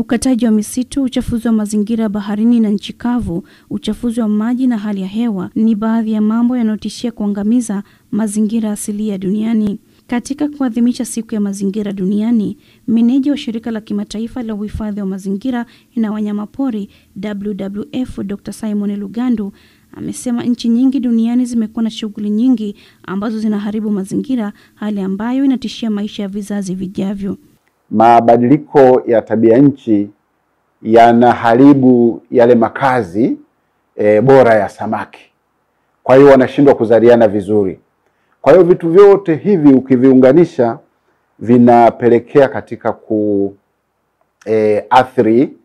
Ukataji wa misitu, uchafuzi wa mazingira baharini na nchi kavu, uchafuzi wa maji na hali ya hewa ni baadhi ya mambo yanayotishia kuangamiza mazingira asilia duniani. Katika kuadhimisha siku ya mazingira duniani, meneja wa shirika la kimataifa la uhifadhi wa mazingira na wanyamapori WWF Dr. Simon Lugandu amesema nchi nyingi duniani zimekuwa na shughuli nyingi ambazo zinaharibu mazingira, hali ambayo inatishia maisha ya vizazi vijavyo. Mabadiliko ya tabia nchi yanaharibu yale makazi e, bora ya samaki, kwa hiyo wanashindwa kuzaliana vizuri. Kwa hiyo vitu vyote hivi ukiviunganisha vinapelekea katika ku e, athiri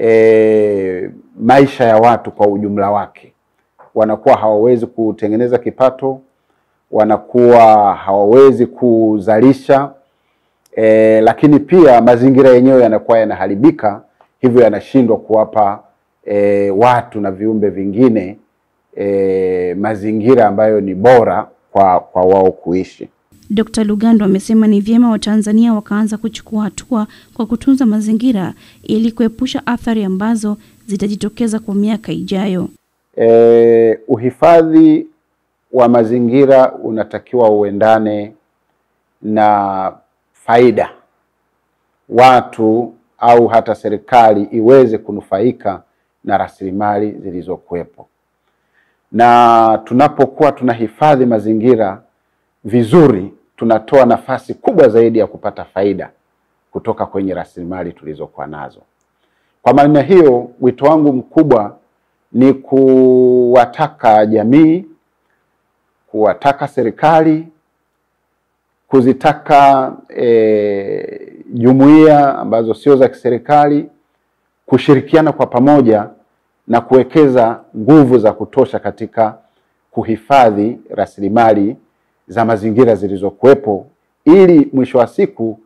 e, maisha ya watu kwa ujumla wake. Wanakuwa hawawezi kutengeneza kipato, wanakuwa hawawezi kuzalisha e, lakini pia mazingira yenyewe yanakuwa yanaharibika, hivyo yanashindwa kuwapa e, watu na viumbe vingine e, mazingira ambayo ni bora kwa, kwa wao kuishi. Dkt. Lugando amesema ni vyema Watanzania wakaanza kuchukua hatua kwa kutunza mazingira ili kuepusha athari ambazo zitajitokeza kwa miaka ijayo. E, uhifadhi wa mazingira unatakiwa uendane na faida, watu au hata serikali iweze kunufaika na rasilimali zilizokuwepo, na tunapokuwa tunahifadhi mazingira vizuri, tunatoa nafasi kubwa zaidi ya kupata faida kutoka kwenye rasilimali tulizokuwa nazo. Kwa maana hiyo, wito wangu mkubwa ni kuwataka jamii, kuwataka serikali, kuzitaka e, jumuiya ambazo sio za kiserikali kushirikiana kwa pamoja na kuwekeza nguvu za kutosha katika kuhifadhi rasilimali za mazingira zilizokuwepo ili mwisho wa siku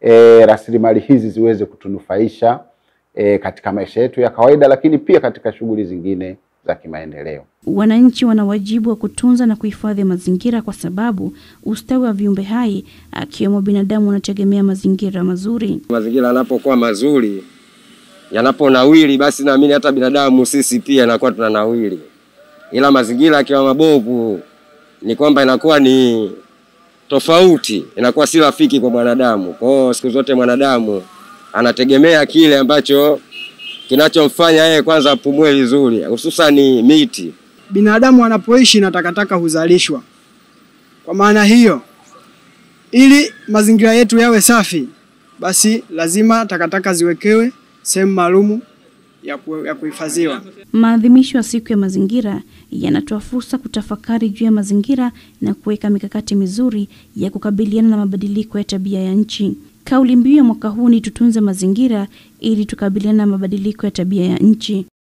e, rasilimali hizi ziweze kutunufaisha e, katika maisha yetu ya kawaida, lakini pia katika shughuli zingine za kimaendeleo. Wananchi wana wajibu wa kutunza na kuhifadhi mazingira kwa sababu ustawi wa viumbe hai akiwemo binadamu unategemea mazingira mazuri. Mazingira yanapokuwa mazuri, yanaponawili, basi naamini hata binadamu sisi pia inakuwa tunanawili, ila mazingira akiwa mabovu ni kwamba inakuwa ni tofauti, inakuwa si rafiki kwa mwanadamu. Kwa hiyo siku zote mwanadamu anategemea kile ambacho kinachomfanya yeye kwanza apumue vizuri, hususani miti. Binadamu anapoishi na takataka huzalishwa. Kwa maana hiyo, ili mazingira yetu yawe safi, basi lazima takataka ziwekewe sehemu maalumu ya kuhifadhiwa. Maadhimisho ya siku ya mazingira yanatoa fursa kutafakari juu ya mazingira na kuweka mikakati mizuri ya kukabiliana na mabadiliko ya tabia ya nchi. Kauli mbiu ya mwaka huu ni tutunze mazingira ili tukabiliana na mabadiliko ya tabia ya nchi.